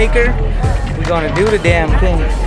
maker. We're gonna do the damn thing.